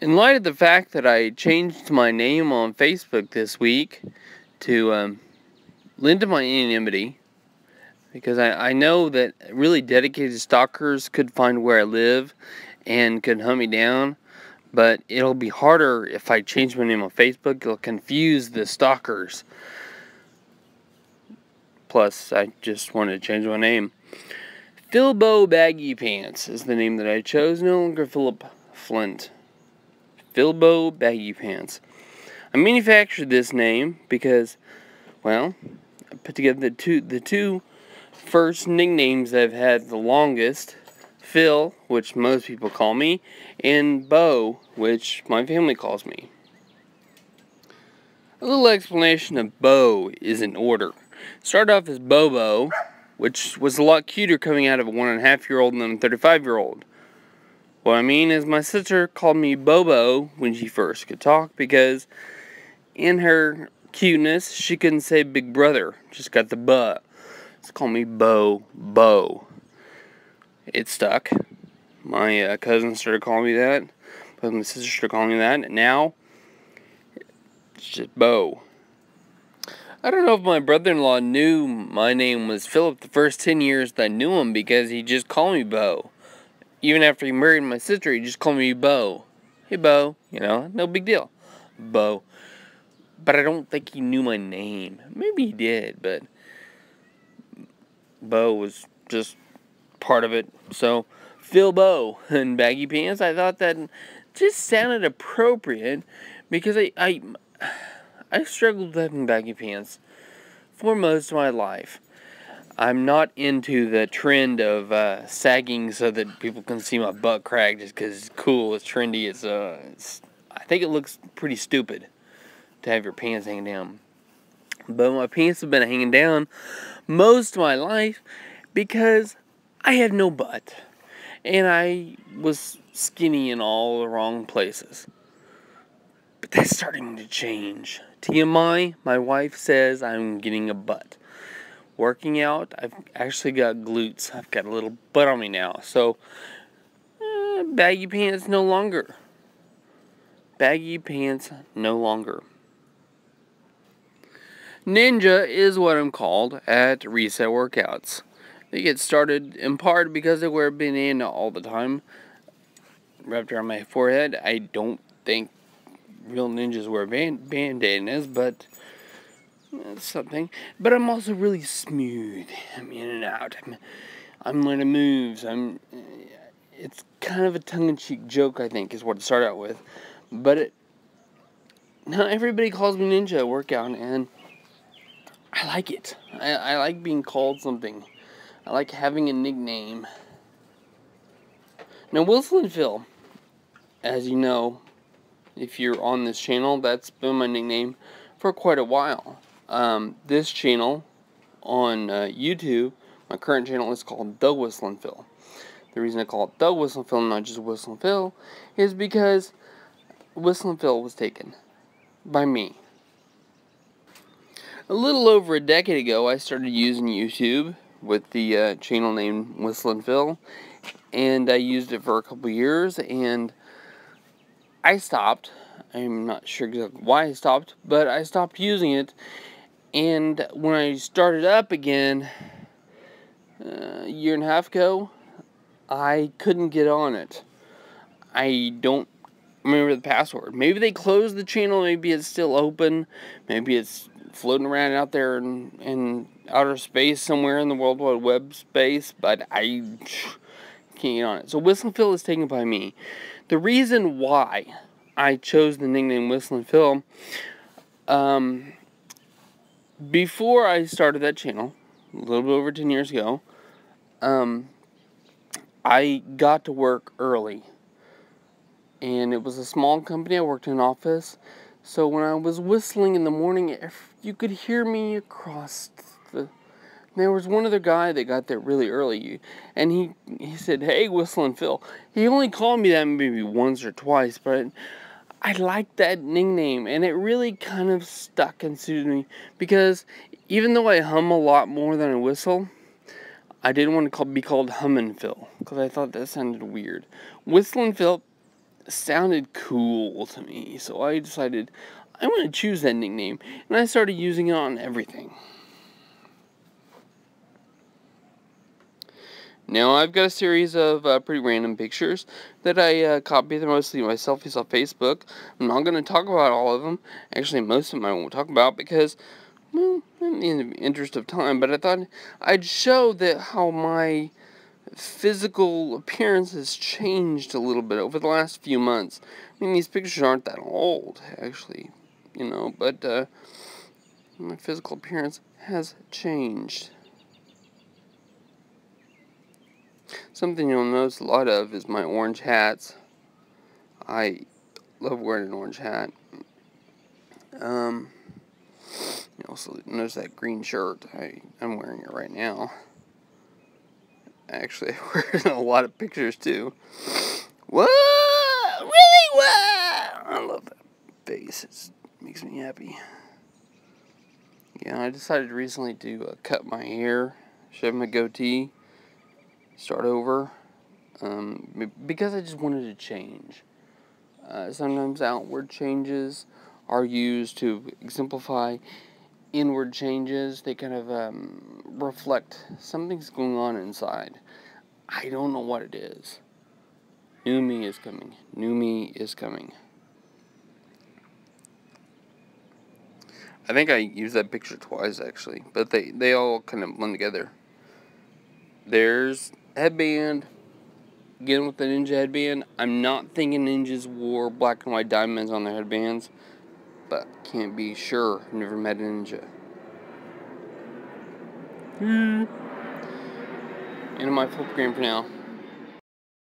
In light of the fact that I changed my name on Facebook this week to um, Lend My Anonymity, because I, I know that really dedicated stalkers could find where I live and could hunt me down, but it'll be harder if I change my name on Facebook. It'll confuse the stalkers. Plus, I just wanted to change my name. Philbo Baggy Pants is the name that I chose, no longer Philip Flynt. Philbo Baggy Pants. I manufactured this name because, well, I put together the two the two first nicknames I've had the longest. Phil, which most people call me, and Bo, which my family calls me. A little explanation of Bo is in order. Start off as Bobo, which was a lot cuter coming out of a one and a half year old than a 35 year old. What I mean is, my sister called me Bobo when she first could talk because in her cuteness, she couldn't say big brother, just got the buh. It's call me Bo Bo. It stuck. My uh, cousin started calling me that, but my sister started calling me that, and now it's just Bo. I don't know if my brother-in-law knew my name was Philip the first 10 years that I knew him because he just called me Bo even after he married my sister, he just called me Bo. Hey, Bo. You know, no big deal. Bo. But I don't think he knew my name. Maybe he did, but Bo was just part of it. So, Phil Bo and Baggy Pants, I thought that just sounded appropriate because I, I, I struggled with having baggy pants for most of my life. I'm not into the trend of uh, sagging so that people can see my butt crack just because it's cool, it's trendy. It's, uh, it's, I think it looks pretty stupid to have your pants hanging down. But my pants have been hanging down most of my life because I had no butt. And I was skinny in all the wrong places. But that's starting to change. TMI, my wife says I'm getting a butt working out, I've actually got glutes. I've got a little butt on me now. So, eh, baggy pants no longer. Baggy pants no longer. Ninja is what I'm called at reset workouts. They get started in part because I wear a bandana all the time wrapped around my forehead. I don't think real ninjas wear band bandanas, but something. But I'm also really smooth. I'm in and out. I'm, I'm learning moves. I'm. It's kind of a tongue-in-cheek joke, I think, is what it started out with. But it. Not everybody calls me Ninja workout, and I like it. I, I like being called something. I like having a nickname. Now, Whistling Phil, as you know, if you're on this channel, that's been my nickname for quite a while um, this channel on uh, YouTube, my current channel is called The Whistling Phil. The reason I call it The Whistling Phil, not just Whistling Phil, is because Whistling Phil was taken by me. A little over a decade ago, I started using YouTube with the uh, channel name Whistling Phil, and I used it for a couple years, and I stopped. I'm not sure exactly why I stopped, but I stopped using it and when I started up again uh, a year and a half ago, I couldn't get on it. I don't remember the password. Maybe they closed the channel, maybe it's still open, maybe it's floating around out there in, in outer space somewhere in the World Wide Web space, but I can't get on it. So Whistling Phil is taken by me. The reason why I chose the nickname Whistling Phil, um, before I started that channel, a little bit over 10 years ago, um, I got to work early. And it was a small company. I worked in an office. So when I was whistling in the morning, you could hear me across the. There was one other guy that got there really early, and he he said, "Hey, whistling Phil." He only called me that maybe once or twice, but I liked that nickname and it really kind of stuck and suited me because even though I hum a lot more than I whistle, I didn't want to call, be called Hummin' Phil because I thought that sounded weird. Whistling Phil sounded cool to me. So I decided I'm going to choose that nickname. And I started using it on everything. Now I've got a series of uh, pretty random pictures that I uh, copied mostly my selfies off Facebook. I'm not going to talk about all of them. Actually, most of them I won't talk about because, well, in the interest of time. But I thought I'd show that how my physical appearance has changed a little bit over the last few months. I mean, these pictures aren't that old, actually, you know, but uh, my physical appearance has changed. Something you'll notice a lot of is my orange hats. I love wearing an orange hat. Um, you also notice that green shirt. I, I'm wearing it right now. Actually, I wear it in a lot of pictures too. Whoa! Really? Whoa! I love that face. It makes me happy. Yeah, I decided recently to uh, cut my hair, shave my goatee start over um, because I just wanted to change. Uh, sometimes outward changes are used to exemplify inward changes. They kind of um, reflect something's going on inside. I don't know what it is. New me is coming. New me is coming. I think I used that picture twice actually, but they, they all kind of blend together. There's headband. Again with the ninja headband. I'm not thinking ninjas wore black and white diamonds on their headbands. But can't be sure. Never met a ninja. Hmm. End of my flip game for now.